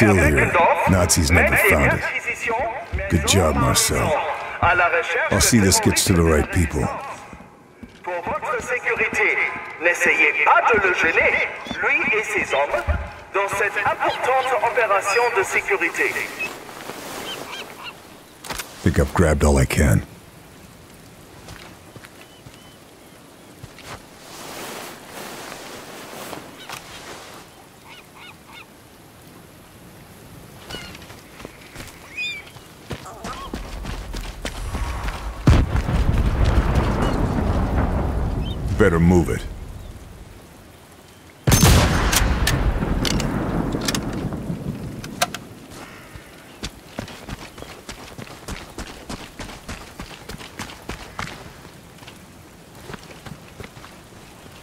Attention Notre allié Still here. Nazis never found it. Good job, Marcel. à la recherche I'll see this gets to the right people. Pour votre sécurité, n'essayez pas de le gêner, lui et ses hommes, dans cette importante opération de sécurité. Think I've grabbed all I can. Better move it.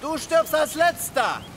Du stirbst als letzter!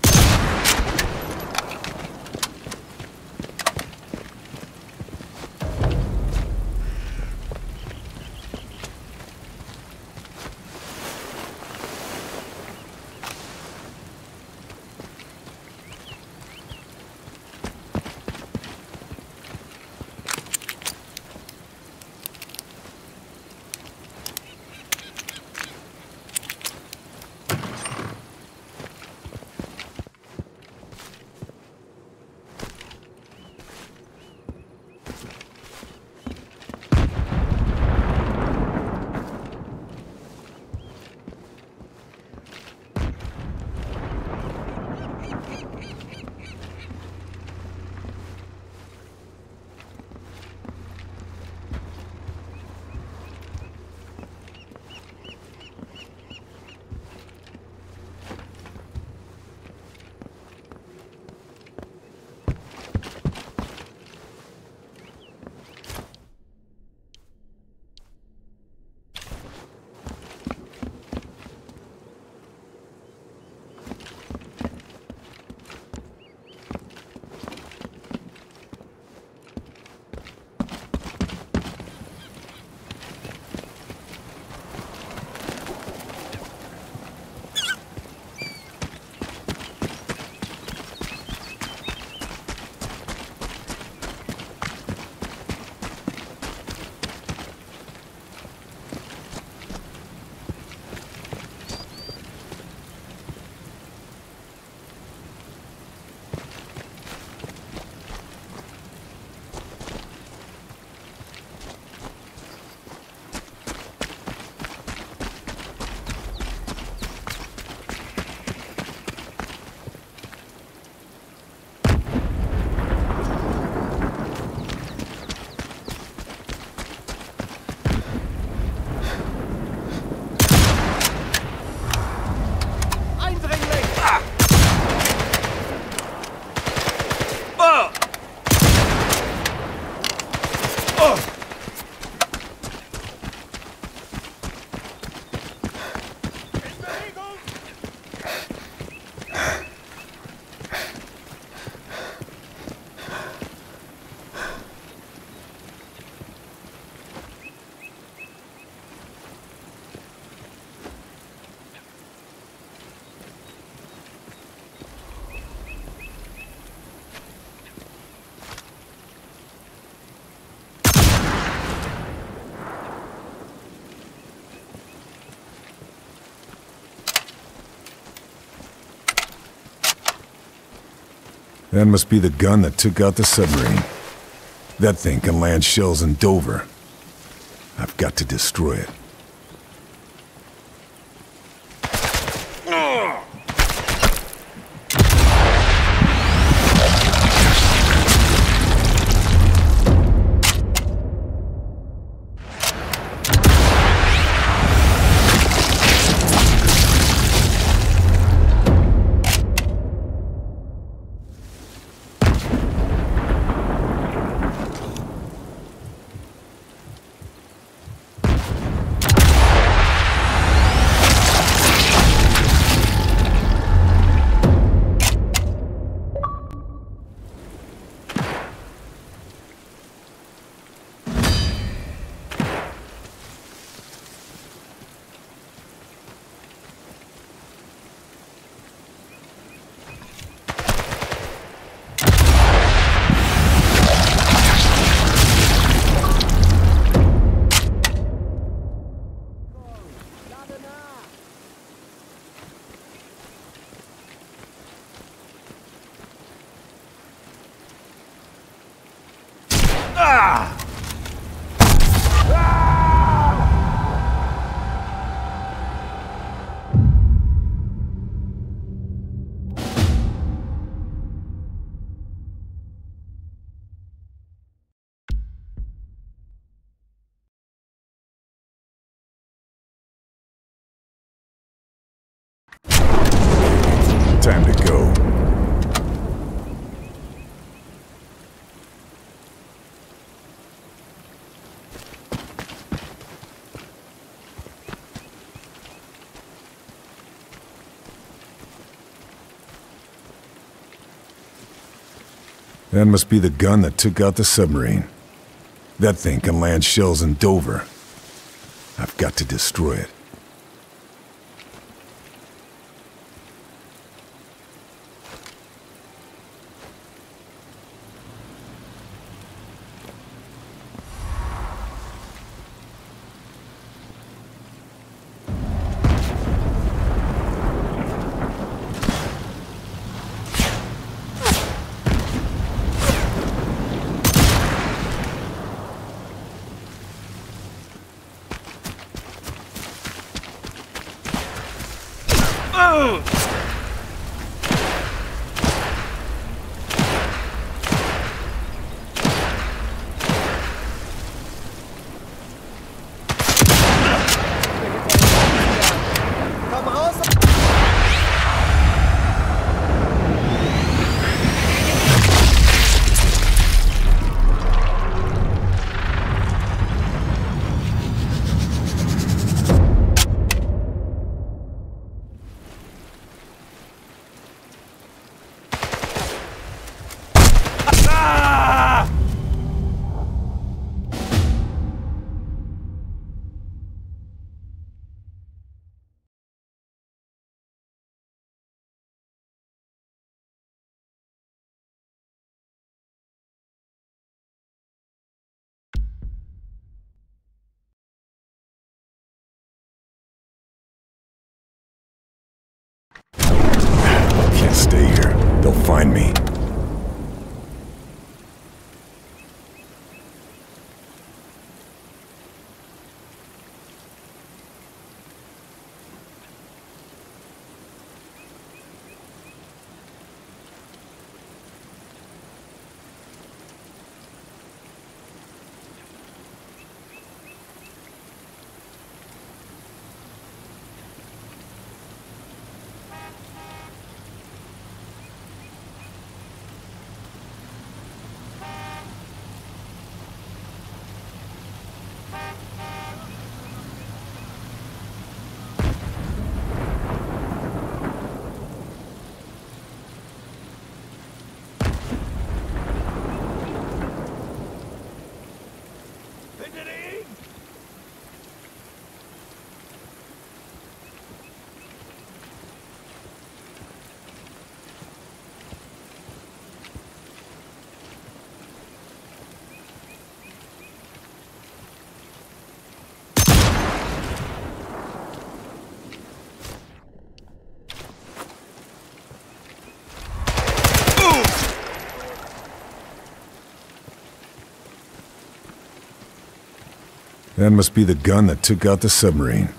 That must be the gun that took out the submarine. That thing can land shells in Dover. I've got to destroy it. That must be the gun that took out the submarine. That thing can land shells in Dover. I've got to destroy it. Find me. That must be the gun that took out the submarine.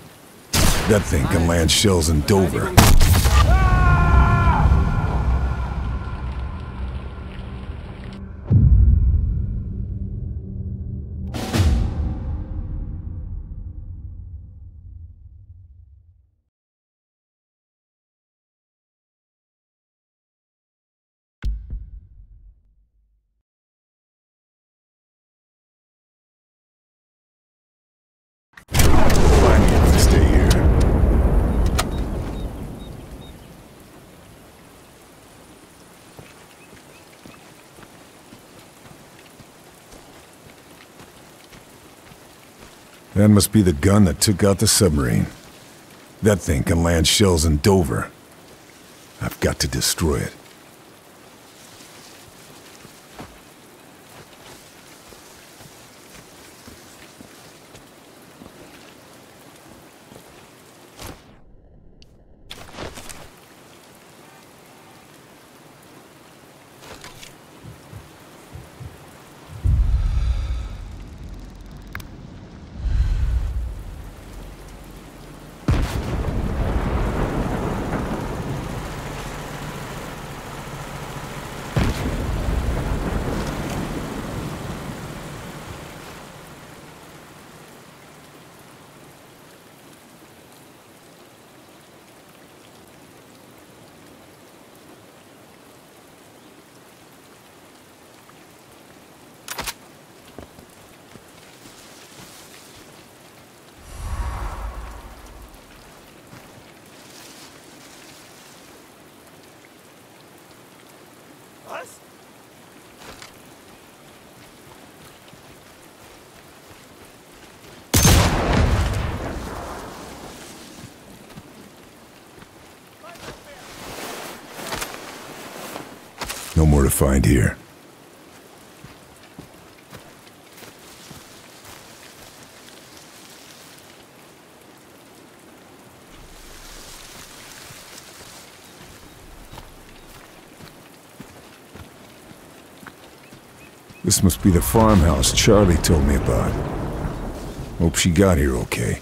That thing can land shells in Dover. That must be the gun that took out the submarine. That thing can land shells in Dover. I've got to destroy it. No more to find here. This must be the farmhouse Charlie told me about. Hope she got here okay.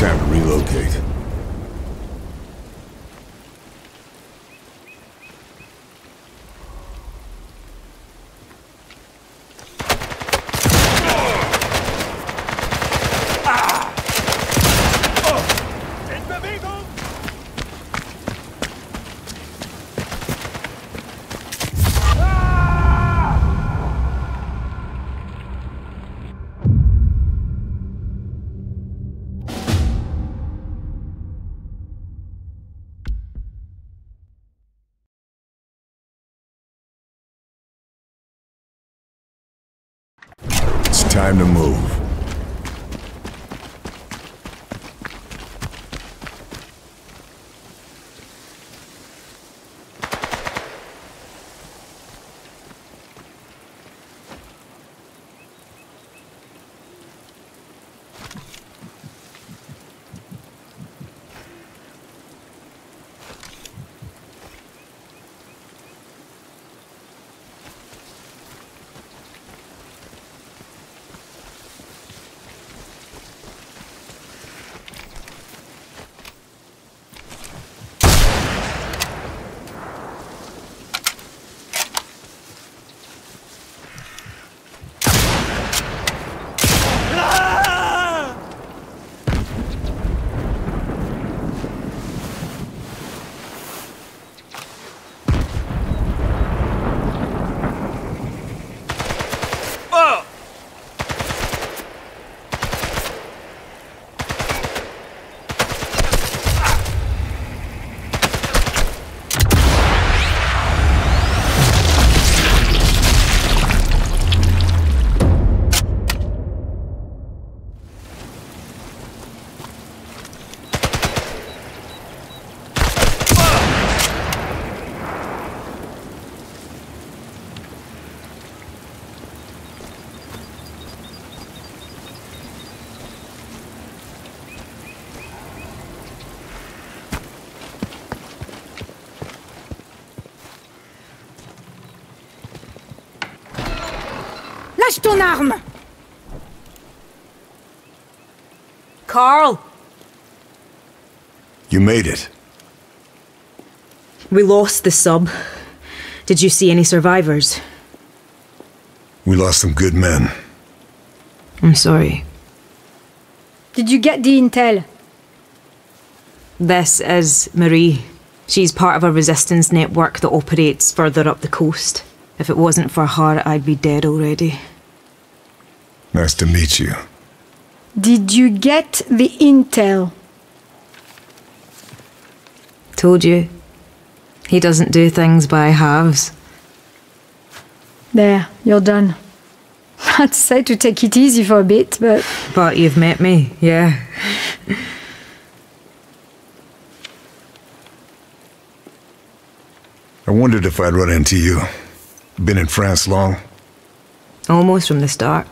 Time to relocate. It's time to move. Lâche ton arme Karl, You made it. we lost the sub. Did you see any survivors? We lost some good men. I'm sorry. Did you get the intel This is Marie. She's part of a resistance network that operates further up the coast. If it wasn't for her, I'd be dead already. Nice to meet you. Did you get the intel? Told you. He doesn't do things by halves. There, you're done. I'd say to take it easy for a bit, but But you've met me, yeah. I wondered if I'd run into you. Been in France long? Almost from the start.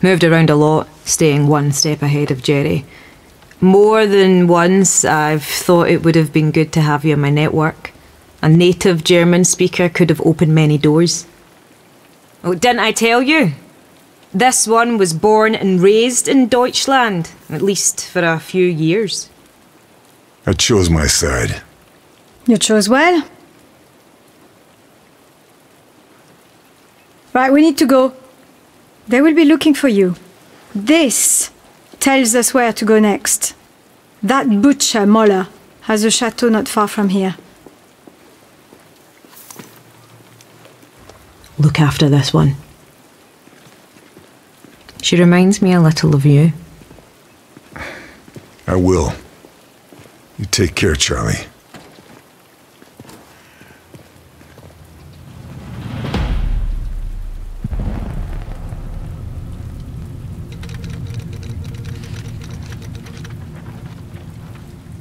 Moved around a lot, staying one step ahead of Jerry. More than once, I've thought it would have been good to have you in my network. A native German speaker could have opened many doors. Oh, didn't I tell you? This one was born and raised in Deutschland, at least for a few years. I chose my side. you chose well. Right, we need to go. They will be looking for you. This tells us where to go next. That butcher, Moller, has a chateau not far from here. Look after this one. She reminds me a little of you. I will. You take care, Charlie.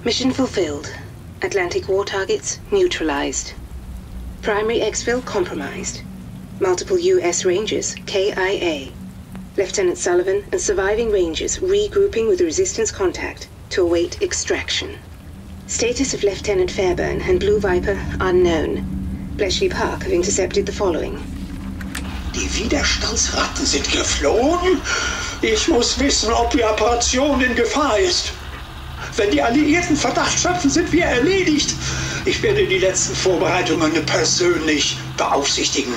Mission fulfilled. Atlantic Wall targets neutralized. Primary exfil compromised. Multiple U.S. Rangers, KIA. Lieutenant Sullivan and surviving Rangers regrouping with resistance contact to await extraction. Status of Lieutenant Fairburne and Blue Viper unknown. Bletchley Park have intercepted the following. Die Widerstandsratten sind geflohen? Ich muss wissen, ob die Operation in Gefahr ist. Wenn die Alliierten Verdacht schöpfen, sind wir erledigt. Ich werde die letzten Vorbereitungen persönlich beaufsichtigen.